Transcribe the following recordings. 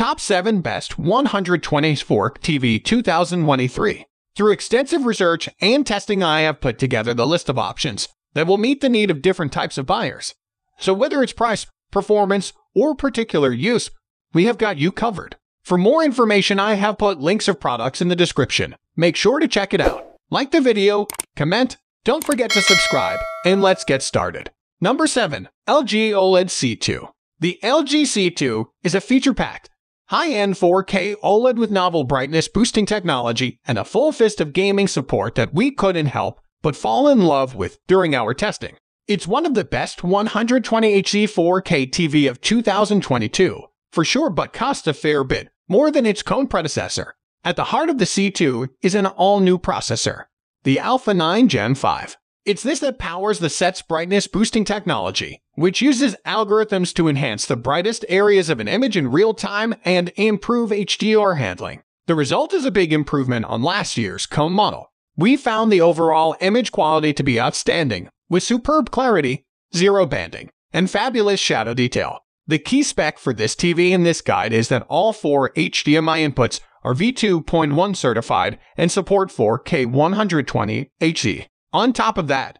Top 7 Best 124 TV 2023. Through extensive research and testing, I have put together the list of options that will meet the need of different types of buyers. So whether it's price, performance, or particular use, we have got you covered. For more information, I have put links of products in the description. Make sure to check it out. Like the video, comment, don't forget to subscribe, and let's get started. Number 7. LG OLED C2 The LG C2 is a feature-packed, high-end 4K OLED with novel brightness boosting technology and a full fist of gaming support that we couldn't help but fall in love with during our testing. It's one of the best 120Hz 4K TV of 2022, for sure, but costs a fair bit more than its C1 predecessor. At the heart of the C2 is an all-new processor, the Alpha 9 Gen 5. It's this that powers the set's brightness boosting technology, which uses algorithms to enhance the brightest areas of an image in real time and improve HDR handling. The result is a big improvement on last year's C1 model. We found the overall image quality to be outstanding, with superb clarity, zero banding, and fabulous shadow detail. The key spec for this TV in this guide is that all four HDMI inputs are V2.1 certified and support 4K 120 HD. On top of that,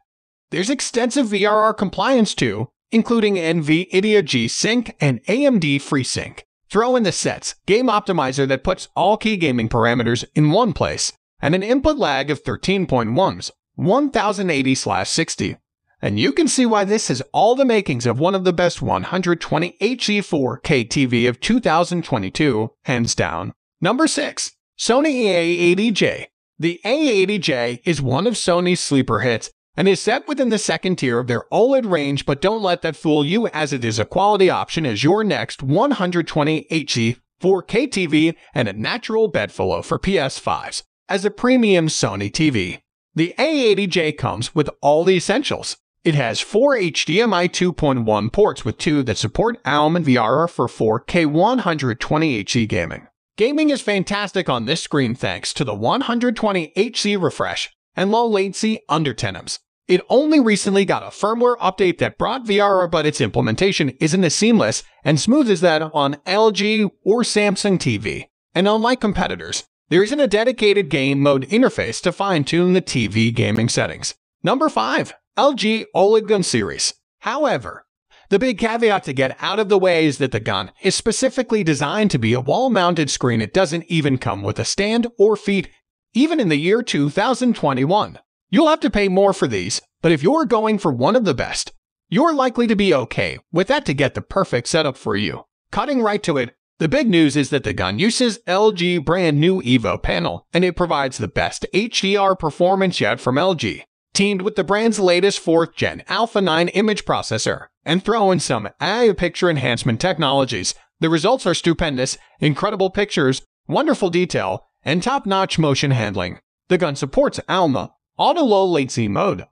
there's extensive VRR compliance too, including NVIDIA G-Sync and AMD FreeSync. Throw in the sets game optimizer that puts all key gaming parameters in one place, and an input lag of 13.1s, 1080/60. And you can see why this has all the makings of one of the best 120 HE4K TV of 2022, hands down. Number 6. Sony A80J. The A80J is one of Sony's sleeper hits and is set within the second tier of their OLED range, but don't let that fool you as it is a quality option as your next 120 HE 4K TV and a natural bedfellow for PS5s as a premium Sony TV. The A80J comes with all the essentials. It has four HDMI 2.1 ports with two that support ALM and VRR for 4K 120 HD gaming. Gaming is fantastic on this screen thanks to the 120 HZ refresh and low latency under 10 ms. It only recently got a firmware update that brought VR, but its implementation isn't as seamless and smooth as that on LG or Samsung TV. And unlike competitors, there isn't a dedicated game mode interface to fine-tune the TV gaming settings. Number 5. LG OLED G1 Series. However, the big caveat to get out of the way is that the G1 is specifically designed to be a wall-mounted screen. It doesn't even come with a stand or feet, even in the year 2021. You'll have to pay more for these, but if you're going for one of the best, you're likely to be okay with that to get the perfect setup for you. Cutting right to it, the big news is that the G1 uses LG brand new EVO panel, and it provides the best HDR performance yet from LG, teamed with the brand's latest 4th gen Alpha 9 image processor, and throw in some AI picture enhancement technologies. The results are stupendous, incredible pictures, wonderful detail, and top-notch motion handling. The G1 supports ALLM, auto low latency mode,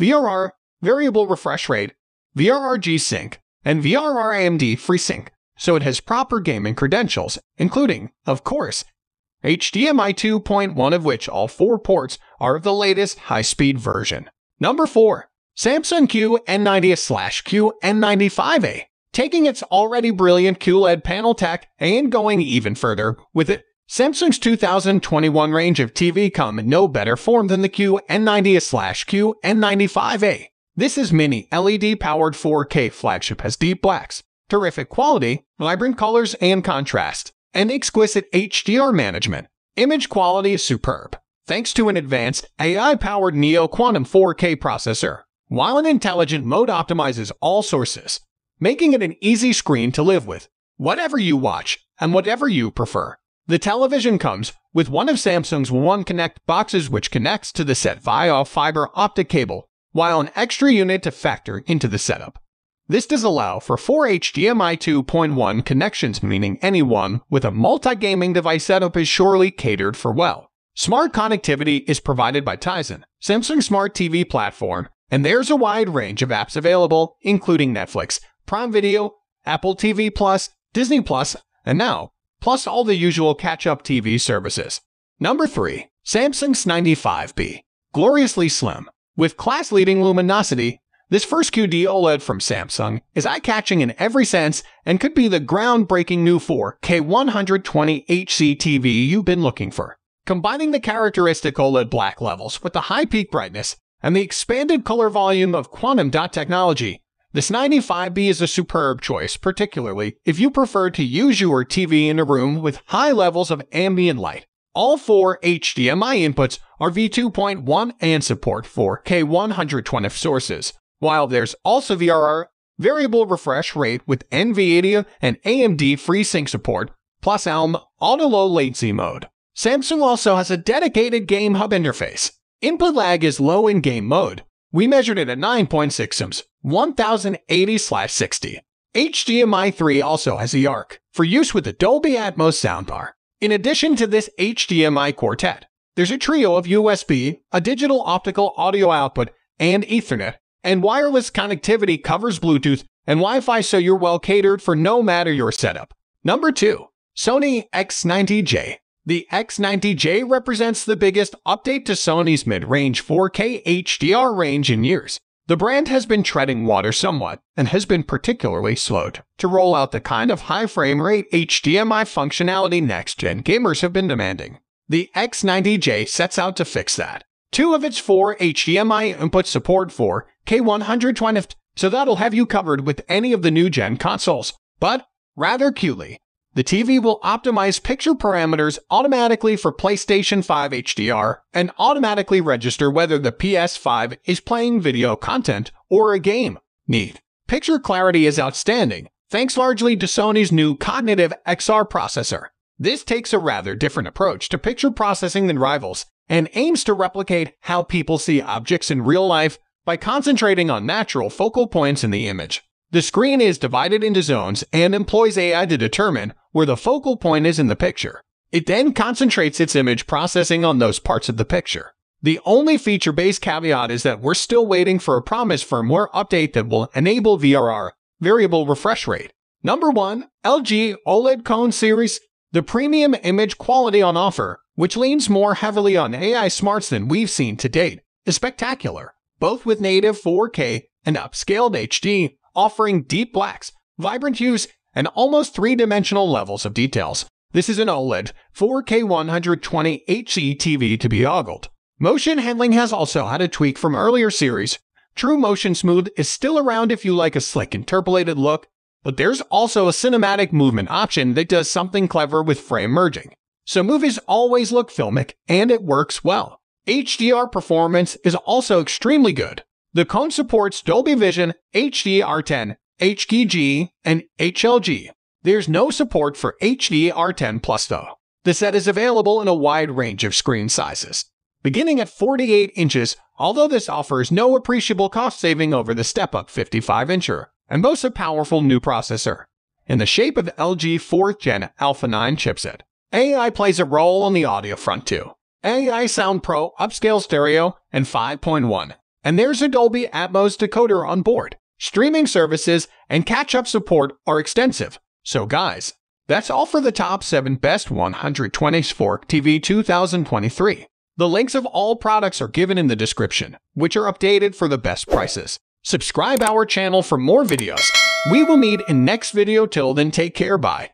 VRR, variable refresh rate, VRR G-Sync, and VRR AMD FreeSync so it has proper gaming credentials, including, of course, HDMI 2.1 of which all four ports are of the latest high-speed version. Number 4. Samsung QN90/QN95A. Taking its already brilliant QLED panel tech and going even further with it, Samsung's 2021 range of TV come in no better form than the QN90/QN95A. This is mini LED powered 4K flagship has deep blacks, terrific quality, vibrant colors and contrast, and exquisite HDR management. Image quality is superb, thanks to an advanced AI-powered Neo Quantum 4K processor, while an intelligent mode optimizes all sources, making it an easy screen to live with, whatever you watch and whatever you prefer. The television comes with one of Samsung's One Connect boxes which connects to the set via a fiber optic cable, while an extra unit to factor into the setup. This does allow for four HDMI 2.1 connections, meaning anyone with a multi-gaming device setup is surely catered for well. Smart connectivity is provided by Tizen, Samsung Smart TV platform, and there's a wide range of apps available, including Netflix, Prime Video, Apple TV Plus, Disney Plus, and now, plus all the usual catch-up TV services. Number 3. Samsung S95B. Gloriously slim. With class-leading luminosity, This first QD OLED from Samsung is eye-catching in every sense and could be the groundbreaking new 4K 120Hz TV you've been looking for. Combining the characteristic OLED black levels with the high peak brightness and the expanded color volume of quantum dot technology, this 95B is a superb choice, particularly if you prefer to use your TV in a room with high levels of ambient light. All four HDMI inputs are V2.1 and support 4K 120 sources, while there's also VRR, variable refresh rate with NVIDIA and AMD FreeSync support, plus ALM auto low latency mode. Samsung also has a dedicated Game Hub interface. Input lag is low in game mode. We measured it at 9.6 sims, 1080/60. HDMI 3 also has eARC for use with the Dolby Atmos soundbar. In addition to this HDMI quartet, there's a trio of USB, a digital optical audio output, and Ethernet and wireless connectivity covers Bluetooth and Wi-Fi so you're well catered for no matter your setup. Number 2. Sony X90J The X90J represents the biggest update to Sony's mid-range 4K HDR range in years. The brand has been treading water somewhat and has been particularly slowed to roll out the kind of high frame rate HDMI functionality next-gen gamers have been demanding. The X90J sets out to fix that. Two of its four HDMI inputs support 4K120, so that'll have you covered with any of the new gen consoles. But, rather cutely, the TV will optimize picture parameters automatically for PlayStation 5 HDR and automatically register whether the PS5 is playing video content or a game. Neat. Picture clarity is outstanding, thanks largely to Sony's new Cognitive XR processor. This takes a rather different approach to picture processing than rivals and aims to replicate how people see objects in real life by concentrating on natural focal points in the image. The screen is divided into zones and employs AI to determine where the focal point is in the picture. It then concentrates its image processing on those parts of the picture. The only feature-based caveat is that we're still waiting for a promised firmware update that will enable VRR, variable refresh rate. Number 1. LG OLED C1 Series The premium image quality on offer which leans more heavily on AI smarts than we've seen to date, is spectacular, both with native 4K and upscaled HD, offering deep blacks, vibrant hues, and almost three-dimensional levels of details. This is an OLED 4K 120 Hz TV to be ogled. Motion handling has also had a tweak from earlier series. True Motion Smooth is still around if you like a slick interpolated look, but there's also a cinematic movement option that does something clever with frame merging. So movies always look filmic, and it works well. HDR performance is also extremely good. The C1 supports Dolby Vision, HDR10, HDG, and HLG. There's no support for HDR10 Plus though. The set is available in a wide range of screen sizes. Beginning at 48 inches, although this offers no appreciable cost saving over the step-up 55-incher, and boasts a powerful new processor, in the shape of LG 4th Gen Alpha 9 chipset. AI plays a role on the audio front too. AI Sound Pro upscale stereo and 5.1. And there's a Dolby Atmos decoder on board. Streaming services and catch-up support are extensive. So guys, that's all for the top 7 best 120 Fork TV 2023. The links of all products are given in the description, which are updated for the best prices. Subscribe our channel for more videos. We will meet in next video till then take care bye.